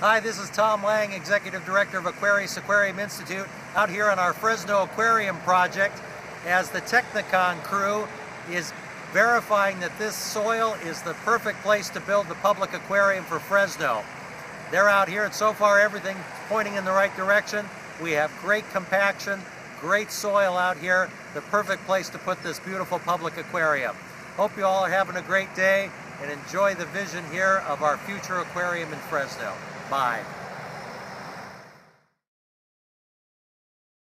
Hi, this is Tom Lang, Executive Director of Aquarius Aquarium Institute, out here on our Fresno Aquarium project as the Technicon crew is verifying that this soil is the perfect place to build the public aquarium for Fresno. They're out here and so far everything's pointing in the right direction. We have great compaction, great soil out here, the perfect place to put this beautiful public aquarium. Hope you all are having a great day and enjoy the vision here of our future aquarium in Fresno. Bye.